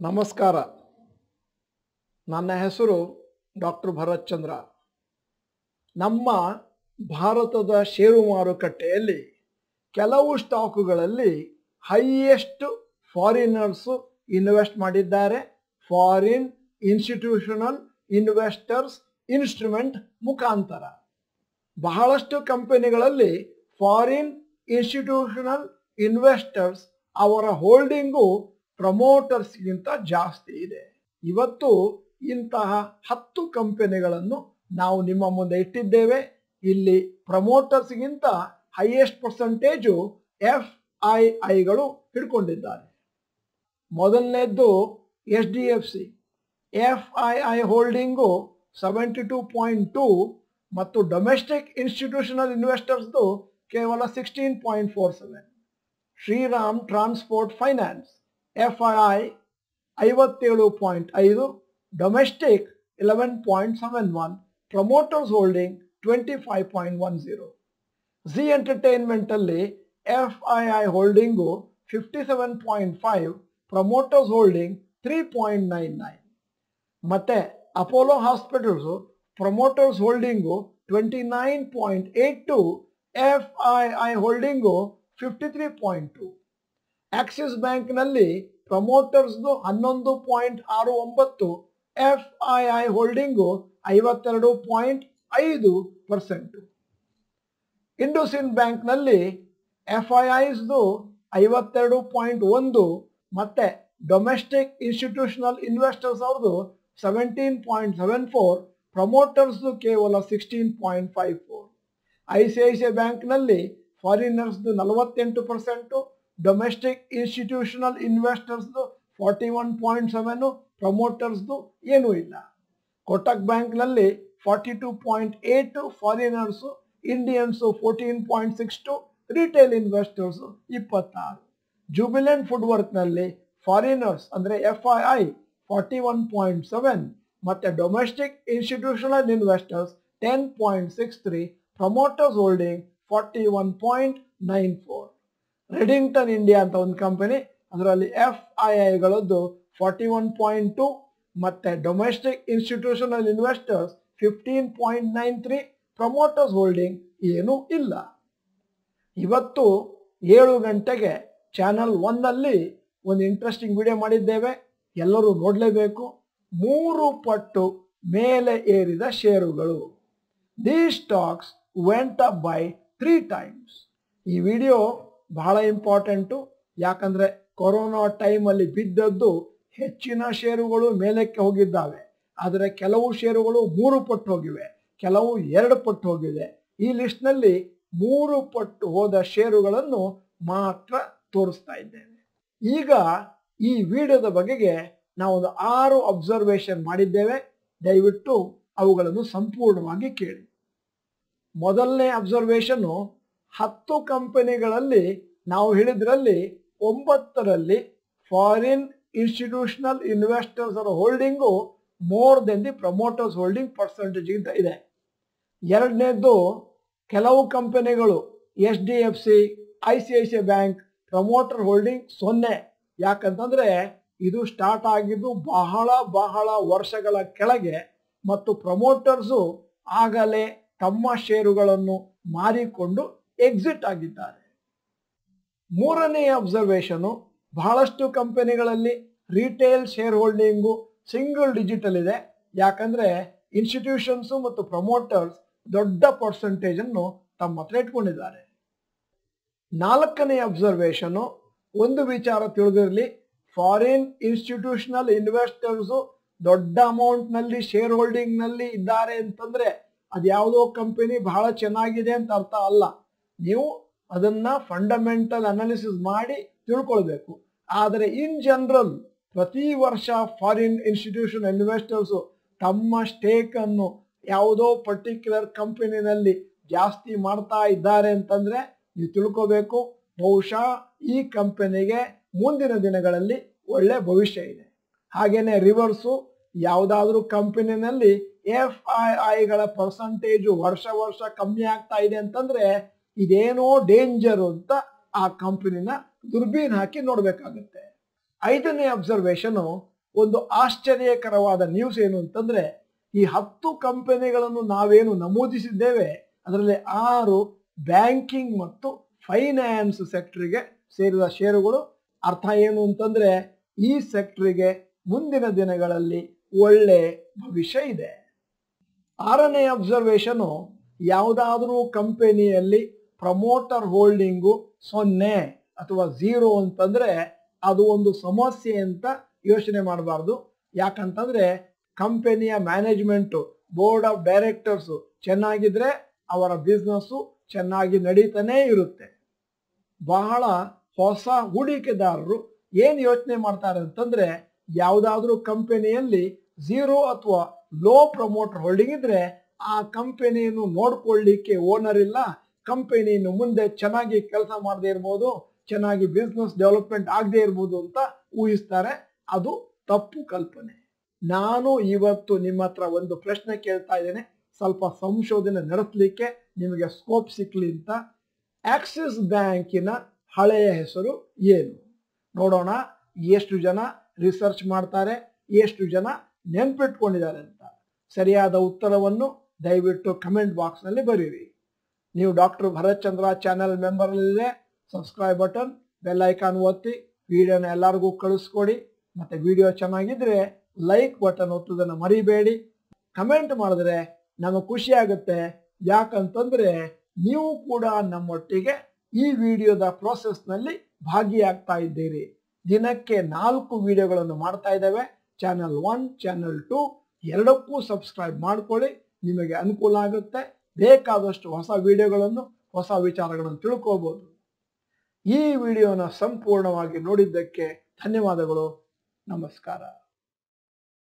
ನಮಸ್ಕಾರ. ನನ್ನ ಹೆಸರು ಡಾಕ್ಟರ್ ಭರತ್ ಚಂದ್ರ. ನಮ್ಮ ಭಾರತದ ಷೇರು ಮಾರುಕಟ್ಟೆಯಲ್ಲಿ ಕೆಲವು ಸ್ಟಾಕುಗಳಲ್ಲಿ ಹೈಯೆಸ್ಟ್ ಫಾರಿನರ್ಸು ಇನ್ವೆಸ್ಟ್ ಮಾಡಿದ್ದಾರೆ. ಫಾರಿನ್ ಇನ್ಸ್ಟಿಟ್ಯೂಷನಲ್ ಇನ್ವೆಸ್ಟರ್ಸ್ ಇನ್ಸ್ಟ್ರುಮೆಂಟ್ ಮುಖಾಂತರ. ಬಹಳಷ್ಟು ಕಂಪನಿಗಳಲ್ಲಿ ಫಾರಿನ್ ಇನ್ಸ್ಟಿಟ್ಯೂಷನಲ್ ಇನ್ವೆಸ್ಟರ್ಸ್ ಅವರ ಹೋಲ್ಡಿಂಗು ಪ್ರಮೋಟರ್ಸ್ಗಿಂತ ಜಾಸ್ತಿ ಇದೆ. ಇವತ್ತು ಇಂತಹ ಹತ್ತು ಕಂಪನಿಗಳನ್ನು ನಾವು ನಿಮ್ಮ ಮುಂದೆ ಇಟ್ಟಿದ್ದೇವೆ. ಇಲ್ಲಿ ಪ್ರಮೋಟರ್ಸ್ಗಿಂತ ಹೈಯೆಸ್ಟ್ ಪರ್ಸೆಂಟೇಜು ಎಫ್ ಐ ಐಗಳು ಹಿಡ್ಕೊಂಡಿದ್ದಾರೆ. ಮೊದಲನೇದ್ದು H D F C. F I I holding seventy two point two ಮತ್ತು ಡೊಮೆಸ್ಟಿಕ್ ಇನ್ಸ್ಟಿಟ್ಯೂಷನಲ್ ಇನ್ವೆಸ್ಟರ್ಸ್ದು ಕೇವಲ sixteen point four seven. Shriram transport finance. F I I ಐವತ್ತೇಳು ಪಾಯಿಂಟ್ ಐದು domestic eleven point seven one promoters holding twenty five point one zero Zee ಎಂಟರ್ಟೈನ್ಮೆಂಟಲ್ಲಿ F I I holding fifty seven point five promoters holding three point nine nine ಮತ್ತೆ Apollo hospitals promoters holding twenty nine point eight two F I I holding fifty three point two Axis ಬ್ಯಾಂಕ್ನಲ್ಲಿ ಪ್ರಮೋಟರ್ಸ್ದು ಹನ್ನೊಂದು point ಆರು ಒಂಬತ್ತು F I I holding ಐವತ್ತೆರಡು point ಐದು percent ಇಂಡೋಸಿನ್ ಬ್ಯಾಂಕ್ನಲ್ಲಿ F I ಐಸ್ದು ಐವತ್ತೆರಡು ಪಾಯಿಂಟ್ ಒಂದು, ಮತ್ತೆ ಡೊಮೆಸ್ಟಿಕ್ ಇನ್ಸ್ಟಿಟ್ಯೂಷನಲ್ ಇನ್ವೆಸ್ಟರ್ಸ್ ಅವ್ರದ್ದು ಸೆವೆಂಟೀನ್ ಪಾಯಿಂಟ್ ಸೆವೆನ್ ಫೋರ್ ಪ್ರಮೋಟರ್ಸ್ದು ಕೇವಲ sixteen point five four I C I C I ಬ್ಯಾಂಕ್ನಲ್ಲಿ ಫಾರಿನರ್ಸ್ದು ನಲವತ್ತೆಂಟು ಪರ್ಸೆಂಟು ಡೊಮೆಸ್ಟಿಕ್ ಇನ್ಸ್ಟಿಟ್ಯೂಷನಲ್ ಇನ್ವೆಸ್ಟರ್ಸ್ದು ಫಾರ್ಟಿ ಒನ್ ಪಾಯಿಂಟ್ ಸೆವೆನು ಪ್ರಮೋಟರ್ಸ್ದು ಏನೂ ಇಲ್ಲ. ಕೋಟಕ್ ಬ್ಯಾಂಕ್ನಲ್ಲಿ forty two point eight foreigners Indians fourteen point six two retail investors ಇಪ್ಪತ್ತಾರು. ಜುಬಿಲೆಂಟ್ ಫುಡ್ ವರ್ಕ್ನಲ್ಲಿ ಫಾರಿನರ್ಸ್ ಅಂದರೆ F I I forty one point seven ಮತ್ತು domestic institutional investors ten point six three promoters holding forty one point nine four Redington India ಅಂತ ಒಂದು company ಅದರಲ್ಲಿ F I ಐಗಳದ್ದು forty one point two ಮತ್ತೆ domestic institutional investors fifteen point nine three promoters holding ಏನೂ ಇಲ್ಲ. ಇವತ್ತು ಏಳು ಗಂಟೆಗೆ ಚಾನಲ್ ಒನ್ನಲ್ಲಿ ಒಂದು ಇಂಟ್ರೆಸ್ಟಿಂಗ್ ವಿಡಿಯೋ ಮಾಡಿದ್ದೇವೆ. ಎಲ್ಲರೂ ನೋಡಲೇಬೇಕು. ಮೂರು ಪಟ್ಟು ಮೇಲೆ ಏರಿದ ಷೇರುಗಳು the stocks went up by three times ಈ ವಿಡಿಯೋ ಬಹಳ ಇಂಪಾರ್ಟೆಂಟು ಯಾಕಂದರೆ ಕೊರೋನಾ ಟೈಮಲ್ಲಿ ಬಿದ್ದದ್ದು ಹೆಚ್ಚಿನ ಷೇರುಗಳು ಮೇಲಕ್ಕೆ ಹೋಗಿದ್ದಾವೆ. ಆದರೆ ಕೆಲವು ಷೇರುಗಳು ಮೂರು ಪಟ್ಟು ಹೋಗಿವೆ. ಕೆಲವು ಎರಡು ಪಟ್ಟು ಹೋಗಿದೆ. ಈ ಲಿಸ್ಟ್ನಲ್ಲಿ ಮೂರು ಪಟ್ಟು ಹೋದ ಷೇರುಗಳನ್ನು ಮಾತ್ರ ತೋರಿಸ್ತಾ ಇದ್ದೇವೆ ಈಗ ಈ ವಿಡಿಯೋದ ಬಗೆಗೆ ನಾವು ಒಂದು ಆರು ಅಬ್ಸರ್ವೇಷನ್ ಮಾಡಿದ್ದೇವೆ. ದಯವಿಟ್ಟು ಅವುಗಳನ್ನು ಸಂಪೂರ್ಣವಾಗಿ ಕೇಳಿ. ಮೊದಲನೇ ಅಬ್ಸರ್ವೇಷನ್ನು ಹತ್ತು ಕಂಪನಿಗಳಲ್ಲಿ ನಾವು ಹೇಳಿದ್ರಲ್ಲಿ ಒಂಬತ್ತರಲ್ಲಿ ಫಾರಿನ್ ಇನ್ಸ್ಟಿಟ್ಯೂಷನಲ್ ಇನ್ವೆಸ್ಟರ್ಸ್ ಅವರ holding more than the promoters holding ಪರ್ಸೆಂಟೇಜ್ಗಿಂತ ಇದೆ. ಎರಡನೇದು ಕೆಲವು ಕಂಪನಿಗಳು H D F C I C I C bank promoter holding ಸೊನ್ನೆ. ಯಾಕಂತಂದ್ರೆ ಇದು ಸ್ಟಾರ್ಟ್ ಆಗಿದ್ದು ಬಹಳ ಬಹಳ ವರ್ಷಗಳ ಕೆಳಗೆ ಮತ್ತು ಪ್ರಮೋಟರ್ಸು ಆಗಲೇ ತಮ್ಮ ಷೇರುಗಳನ್ನು ಮಾರಿಕೊಂಡು ಎಕ್ಸಿಟ್ ಆಗಿದ್ದಾರೆ. ಮೂರನೇ ಅಬ್ಸರ್ವೇಷನು ಬಹಳಷ್ಟು ಕಂಪನಿಗಳಲ್ಲಿ retail share holding single digital ಇದೆ. ಯಾಕಂದ್ರೆ ಇನ್ಸ್ಟಿಟ್ಯೂಷನ್ಸು ಮತ್ತು ಪ್ರಮೋಟರ್ಸ್ ದೊಡ್ಡ ಪರ್ಸೆಂಟೇಜ್ ಅನ್ನು ತಮ್ಮ ಹತ್ರ ಇಟ್ಕೊಂಡಿದ್ದಾರೆ. ನಾಲ್ಕನೇ ಅಬ್ಸರ್ವೇಷನು ಒಂದು ವಿಚಾರ ತಿಳಿದಿರಲಿ. ಫಾರಿನ್ ಇನ್ಸ್ಟಿಟ್ಯೂಷನಲ್ ಇನ್ವೆಸ್ಟರ್ಸು ದೊಡ್ಡ ಅಮೌಂಟ್ನಲ್ಲಿ ಶೇರ್ ಹೋಲ್ಡಿಂಗ್ನಲ್ಲಿ ಇದ್ದಾರೆ ಅಂತಂದ್ರೆ ಅದು ಯಾವುದೋ ಕಂಪನಿ ಬಹಳ ಚೆನ್ನಾಗಿದೆ ಅಂತ ಅರ್ಥ ಅಲ್ಲ. ನೀವು ಅದನ್ನ ಫಂಡಮೆಂಟಲ್ ಅನಾಲಿಸಿಸ್ ಮಾಡಿ ತಿಳ್ಕೊಳ್ಬೇಕು. ಆದರೆ ಇನ್ ಜನರಲ್ ಪ್ರತಿ ವರ್ಷ ಫಾರಿನ್ ಇನ್ಸ್ಟಿಟ್ಯೂಷನ್ ಇನ್ವೆಸ್ಟರ್ಸು ತಮ್ಮ ಸ್ಟೇಕ್ ಅನ್ನು ಯಾವುದೋ ಪರ್ಟಿಕ್ಯುಲರ್ ಕಂಪನಿನಲ್ಲಿ ಜಾಸ್ತಿ ಮಾಡ್ತಾ ಇದ್ದಾರೆ ಅಂತಂದ್ರೆ ನೀವು ತಿಳ್ಕೋಬೇಕು. ಬಹುಶಃ ಈ ಕಂಪನಿಗೆ ಮುಂದಿನ ದಿನಗಳಲ್ಲಿ ಒಳ್ಳೆ ಭವಿಷ್ಯ ಇದೆ. ಹಾಗೆಯೇ ರಿವರ್ಸು ಯಾವುದಾದ್ರೂ ಕಂಪನಿನಲ್ಲಿ ಎಫ್ ಐ ಐಗಳ ಪರ್ಸಂಟೇಜು ವರ್ಷ ವರ್ಷ ಕಮ್ಮಿ ಆಗ್ತಾ ಇದೆ ಅಂತಂದ್ರೆ ಇದೇನೋ ಡೇಂಜರ್ ಅಂತ ಆ ಕಂಪನಿನ ದುರ್ಬೀನ್ ಹಾಕಿ ನೋಡಬೇಕಾಗುತ್ತೆ. ಐದನೇ ಅಬ್ಸರ್ವೇಷನ್ ಒಂದು ಆಶ್ಚರ್ಯಕರವಾದ ನ್ಯೂಸ್ ಏನು ಅಂತಂದ್ರೆ, ಈ ಹತ್ತು ಕಂಪನಿಗಳನ್ನು ನಾವೇನು ನಮೂದಿಸಿದ್ದೇವೆ, ಅದರಲ್ಲಿ ಆರು ಬ್ಯಾಂಕಿಂಗ್ ಮತ್ತು ಫೈನಾನ್ಸ್ ಸೆಕ್ಟರ್ಗೆ ಸೇರಿದ ಷೇರುಗಳು ಅರ್ಥ ಏನು ಅಂತಂದ್ರೆ, ಈ ಸೆಕ್ಟರ್ಗೆ ಮುಂದಿನ ದಿನಗಳಲ್ಲಿ ಒಳ್ಳೆ ಭವಿಷ್ಯ ಇದೆ. ಆರನೇ ಅಬ್ಸರ್ವೇಷನು ಯಾವುದಾದ್ರೂ ಕಂಪನಿಯಲ್ಲಿ ಪ್ರಮೋಟರ್ ಹೋಲ್ಡಿಂಗು ಸೊನ್ನೆ ಅಥವಾ ಝೀರೋ ಅಂತಂದ್ರೆ ಅದು ಒಂದು ಸಮಸ್ಯೆ ಅಂತ ಯೋಚನೆ ಮಾಡಬಾರ್ದು. ಯಾಕಂತಂದ್ರೆ ಕಂಪನಿಯ ಮ್ಯಾನೇಜ್ಮೆಂಟು, ಬೋರ್ಡ್ ಆಫ್ ಡೈರೆಕ್ಟರ್ಸು ಚೆನ್ನಾಗಿದ್ರೆ ಅವರ ಬಿಸ್ನೆಸ್ಸು ಚೆನ್ನಾಗಿ ನಡೀತಾನೇ ಇರುತ್ತೆ. ಬಹಳ ಹೊಸ ಹೂಡಿಕೆದಾರರು ಏನು ಯೋಚನೆ ಮಾಡ್ತಾರೆ ಅಂತಂದ್ರೆ ಯಾವುದಾದ್ರೂ ಕಂಪನಿಯಲ್ಲಿ ಝೀರೋ ಅಥವಾ ಲೋ ಪ್ರಮೋಟರ್ ಹೋಲ್ಡಿಂಗ್ ಇದ್ರೆ ಆ ಕಂಪನಿಯನ್ನು ನೋಡ್ಕೊಳ್ಳಿಕ್ಕೆ ಓನರ್ ಇಲ್ಲ ಕಂಪನಿಯನ್ನು ಮುಂದೆ ಚೆನ್ನಾಗಿ ಕೆಲಸ ಮಾಡದೇ ಇರ್ಬೋದು, ಚೆನ್ನಾಗಿ ಬಿಸ್ನೆಸ್ ಡೆವಲಪ್ಮೆಂಟ್ ಆಗದೆ ಇರ್ಬೋದು ಅಂತ ಊಹಿಸ್ತಾರೆ. ಅದು ತಪ್ಪು ಕಲ್ಪನೆ. ನಾನು ಇವತ್ತು ನಿಮ್ಮ ಹತ್ರ ಒಂದು ಪ್ರಶ್ನೆ ಕೇಳ್ತಾ ಇದ್ದೇನೆ. ಸ್ವಲ್ಪ ಸಂಶೋಧನೆ ನಡೆಸಲಿಕ್ಕೆ ನಿಮಗೆ ಸ್ಕೋಪ್ ಸಿಕ್ಕಲಿ ಅಂತ. ಆಕ್ಸಿಸ್ ಬ್ಯಾಂಕಿನ ಹಳೆಯ ಹೆಸರು ಏನು? ನೋಡೋಣ. ಎಷ್ಟು ಜನ ರಿಸರ್ಚ್ ಮಾಡ್ತಾರೆ, ಎಷ್ಟು ಜನ ನೆನ್ಪಿಟ್ಕೊಂಡಿದ್ದಾರೆ ಅಂತ. ಸರಿಯಾದ ಉತ್ತರವನ್ನು ದಯವಿಟ್ಟು ಕಮೆಂಟ್ ಬಾಕ್ಸ್ನಲ್ಲಿ ಬರೀರಿ. ನೀವು ಡಾಕ್ಟರ್ ಭರತ್ ಚಂದ್ರ ಚಾನೆಲ್ ಮೆಂಬರಲ್ಲಿದೆ ಸಬ್ಸ್ಕ್ರೈಬ್ ಬಟನ್ ಬೆಲ್ ಐಕಾನ್ ಒತ್ತಿ ವಿಡಿಯೋನ ಎಲ್ಲರಿಗೂ ಕಳಿಸ್ಕೊಡಿ. ಮತ್ತೆ ವಿಡಿಯೋ ಚೆನ್ನಾಗಿದ್ರೆ ಲೈಕ್ ಬಟನ್ ಒತ್ತೋದನ್ನು ಮರಿಬೇಡಿ. ಕಮೆಂಟ್ ಮಾಡಿದ್ರೆ ನಮಗೆ ಖುಷಿ ಆಗುತ್ತೆ. ಯಾಕಂತಂದ್ರೆ ನೀವು ಕೂಡ ನಮ್ಮೊಟ್ಟಿಗೆ ಈ ವಿಡಿಯೋದ ಪ್ರೋಸೆಸ್ನಲ್ಲಿ ಭಾಗಿಯಾಗ್ತಾ ಇದ್ದೀರಿ. ದಿನಕ್ಕೆ ನಾಲ್ಕು ವಿಡಿಯೋಗಳನ್ನು ಮಾಡ್ತಾ ಇದ್ದಾವೆ. ಚಾನಲ್ ಒನ್ ಚಾನಲ್ ಟು ಎರಡಕ್ಕೂ ಸಬ್ಸ್ಕ್ರೈಬ್ ಮಾಡ್ಕೊಳ್ಳಿ. ನಿಮಗೆ ಅನುಕೂಲ ಆಗುತ್ತೆ. ಬೇಕಾದಷ್ಟು ಹೊಸ ವಿಡಿಯೋಗಳನ್ನು ಹೊಸ ವಿಚಾರಗಳನ್ನು ತಿಳ್ಕೋಬೋದು. ಈ ವಿಡಿಯೋನ ಸಂಪೂರ್ಣವಾಗಿ ನೋಡಿದ್ದಕ್ಕೆ ಧನ್ಯವಾದಗಳು. ನಮಸ್ಕಾರ.